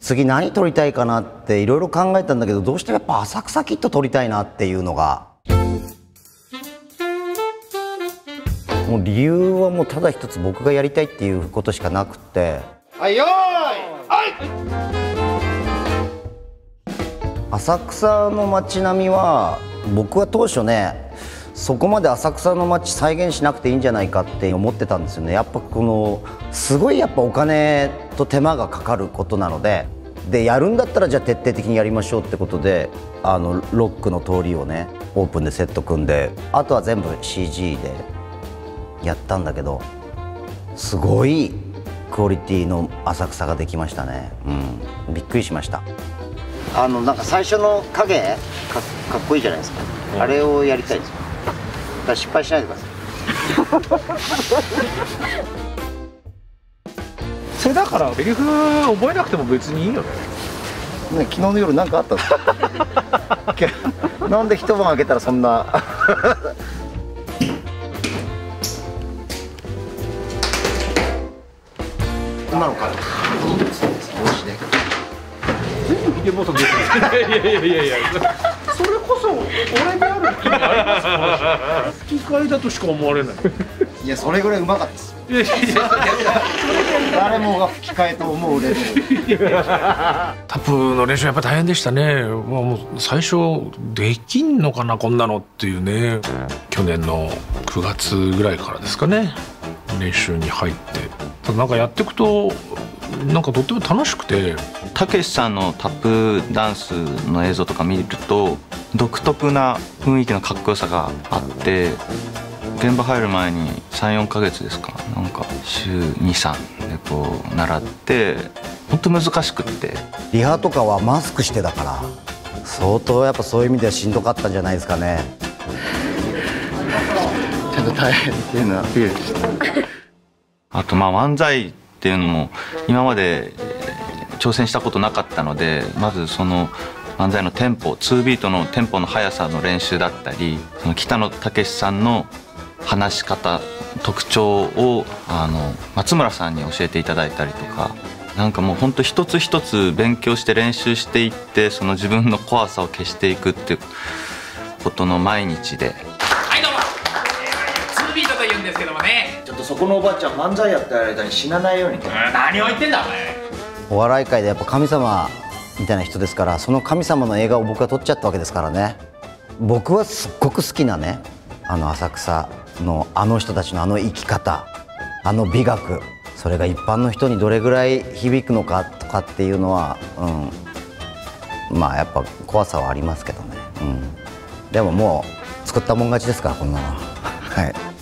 次何撮りたいかなっていろいろ考えたんだけどどうしてもやっぱ浅草キッド撮りたいなっていうのが。もう理由はもうただ一つ僕がやりたいっていうことしかなくて。はいよーいはい！浅草の街並みは僕は当初ねそこまで浅草の街再現しなくていいんじゃないかって思ってたんですよね。やっぱこのすごいやっぱお金と手間がかかることなのででやるんだったらじゃあ徹底的にやりましょうってことであのロックの通りをねオープンでセット組んであとは全部 CG でやったんだけどすごいクオリティの浅草ができましたね。うん。びっくりしました。あのなんか最初の影かかっこいいじゃないですか、あれをやりたいですら失敗しないでください。それだからセリフ覚えなくても別にいいよね。ね昨日の夜何かあったんですかなんで一晩開けたらそんな？今のかヒゲボソですいやいやいやいやいやそれこそ俺にある気があります。吹き替えだとしか思われない。いやそれぐらいうまかったですいやいや誰もが吹き替えと思うレベル。タップの練習やっぱ大変でしたね。もうもう最初できんのかなこんなのっていうね。去年の9月ぐらいからですかね。練習に入って。ただなんかやっていくとなんかとっても楽しくて。たけしさんのタップダンスの映像とか見ると独特な雰囲気のかっこよさがあって現場入る前に34ヶ月ですかなんか週23でこう習って本当難しくって。リハとかはマスクしてだから相当やっぱそういう意味ではしんどかったんじゃないですかね。ちゃんと大変っていうのはフィールした。あとまあ漫才っていうのも今まで挑戦したことなかったのでまずその漫才のテンポ2ビートのテンポの速さの練習だったりその北野武さんの話し方特徴をあの松村さんに教えていただいたりとかなんかもうほんと一つ一つ勉強して練習していってその自分の怖さを消していくっていうことの毎日で、ですけどもねちょっとそこのおばあちゃん漫才やってる間に死なないように何を言ってんだお前お笑い界でやっぱ神様みたいな人ですからその神様の映画を僕が撮っちゃったわけですからね僕はすっごく好きなねあの浅草のあの人たちのあの生き方あの美学それが一般の人にどれぐらい響くのかとかっていうのは、うん、まあやっぱ怖さはありますけどね、うん、でももう作ったもん勝ちですからこんなのははい。